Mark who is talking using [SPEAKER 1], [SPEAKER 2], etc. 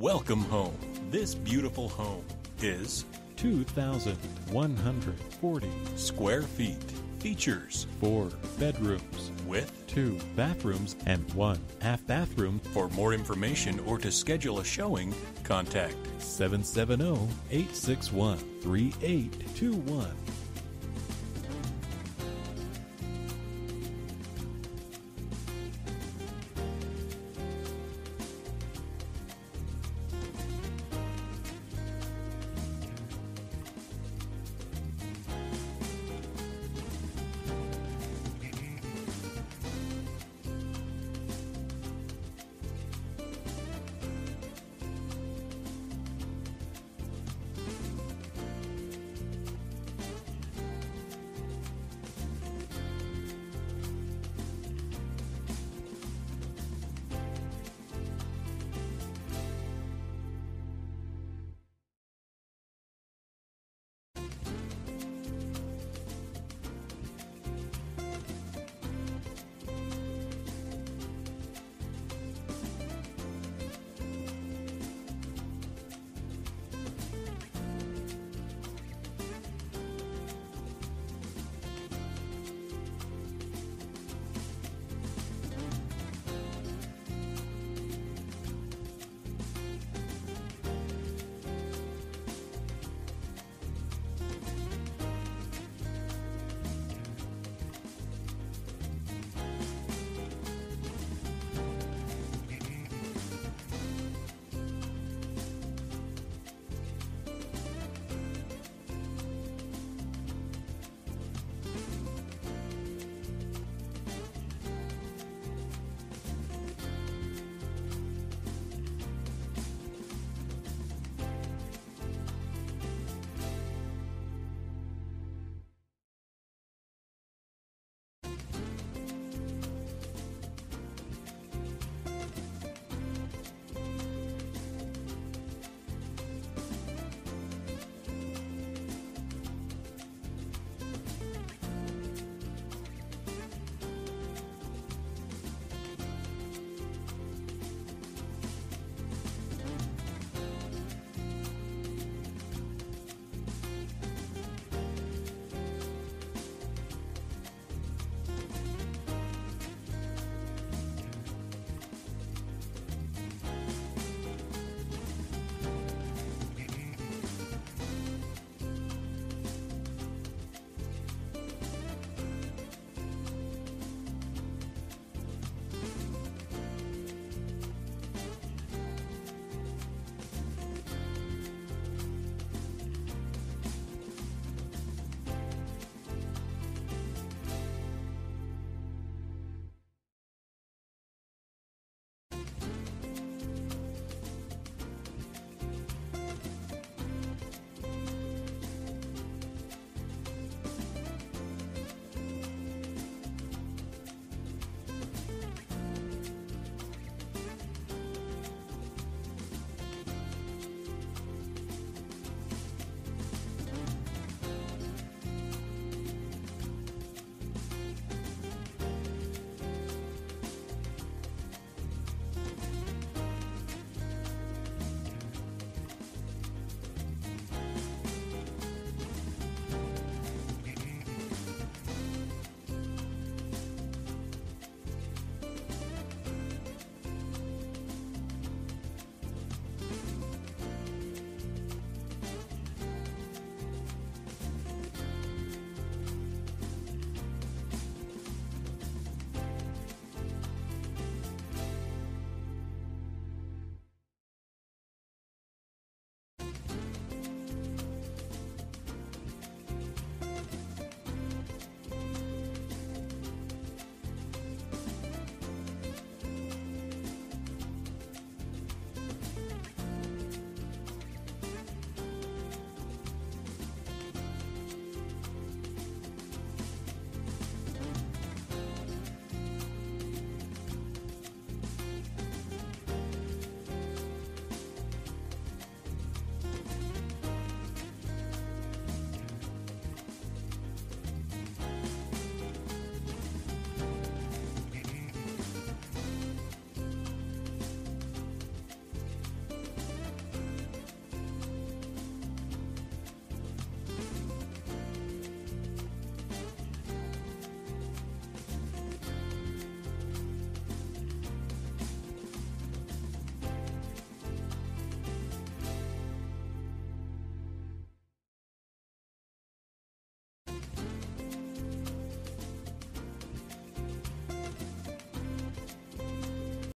[SPEAKER 1] Welcome home. This beautiful home is
[SPEAKER 2] 2,140
[SPEAKER 1] square feet. Features
[SPEAKER 2] four bedrooms
[SPEAKER 1] with
[SPEAKER 2] two bathrooms and one half bathroom.
[SPEAKER 1] For more information or to schedule a showing, contact
[SPEAKER 2] 770 861 3821.